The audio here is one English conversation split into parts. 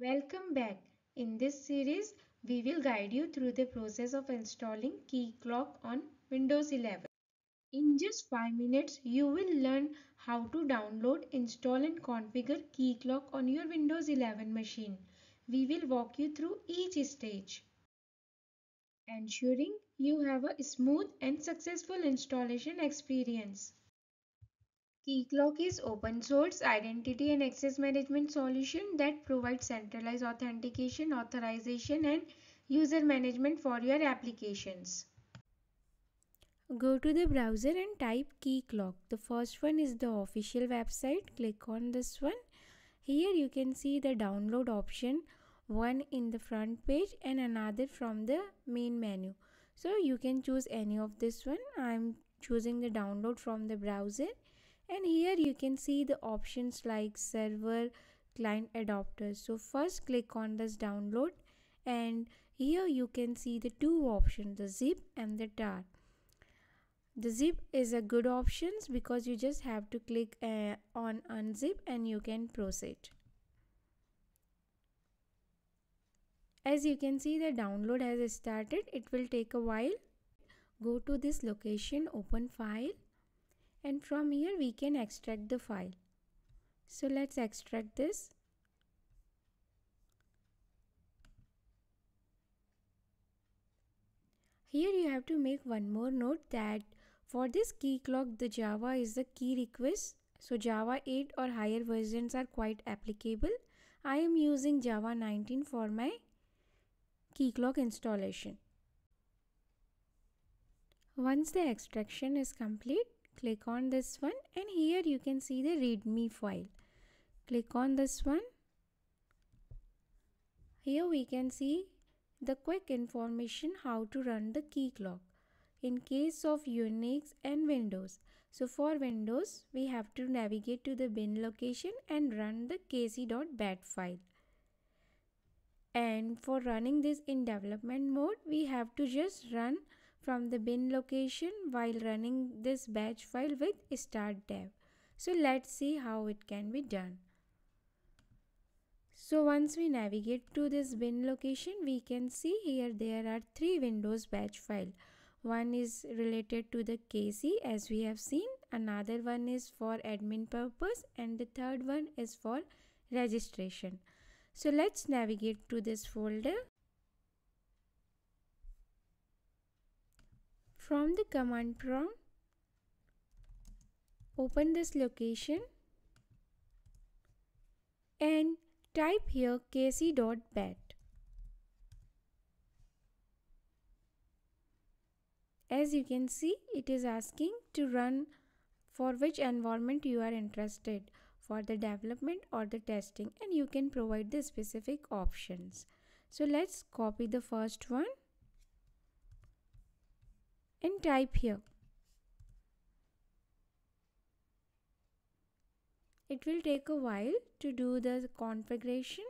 Welcome back. In this series, we will guide you through the process of installing Keycloak on Windows 11. In just 5 minutes, you will learn how to download, install and configure Keycloak on your Windows 11 machine. We will walk you through each stage, ensuring you have a smooth and successful installation experience. Keycloak is open source identity and access management solution that provides centralized authentication, authorization and user management for your applications. Go to the browser and type Keycloak. The first one is the official website. Click on this one. Here you can see the download option one in the front page and another from the main menu. So you can choose any of this one. I'm choosing the download from the browser and here you can see the options like server client adapters so first click on this download and here you can see the two options the zip and the tar. The zip is a good options because you just have to click uh, on unzip and you can proceed. As you can see the download has started. It will take a while. Go to this location open file and from here we can extract the file. So let's extract this. Here you have to make one more note that for this Keycloak the java is the key request. So java 8 or higher versions are quite applicable. I am using java 19 for my Keycloak installation. Once the extraction is complete click on this one and here you can see the readme file. Click on this one. Here we can see the quick information how to run the Keycloak in case of unix and windows. So for windows we have to navigate to the bin location and run the kc.bat file. And for running this in development mode we have to just run from the bin location while running this batch file with start dev. So let's see how it can be done. So once we navigate to this bin location, we can see here there are three windows batch file. One is related to the KC as we have seen. Another one is for admin purpose and the third one is for registration. So let's navigate to this folder From the command prompt, open this location and type here kc.bat. As you can see, it is asking to run for which environment you are interested for the development or the testing and you can provide the specific options. So let's copy the first one and type here. It will take a while to do the configuration.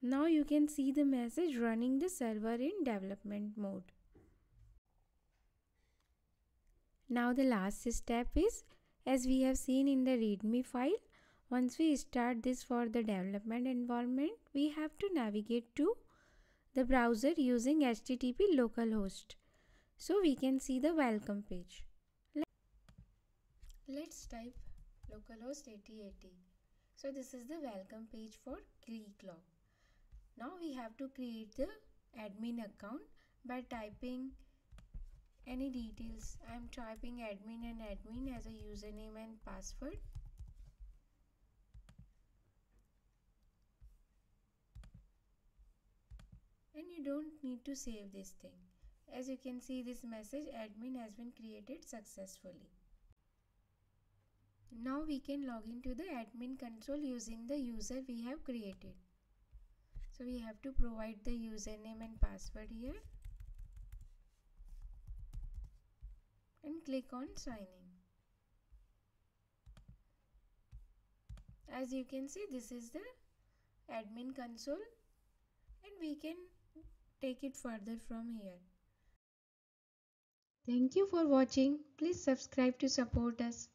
Now you can see the message running the server in development mode. Now the last step is as we have seen in the readme file once we start this for the development environment, we have to navigate to the browser using HTTP localhost. So we can see the welcome page. Let's type localhost 8080. So this is the welcome page for Keycloak. Now we have to create the admin account by typing any details. I am typing admin and admin as a username and password. You don't need to save this thing. As you can see this message admin has been created successfully. Now we can log into the admin console using the user we have created. So we have to provide the username and password here and click on sign in. As you can see this is the admin console and we can take it further from here. Thank you for watching. Please subscribe to support us.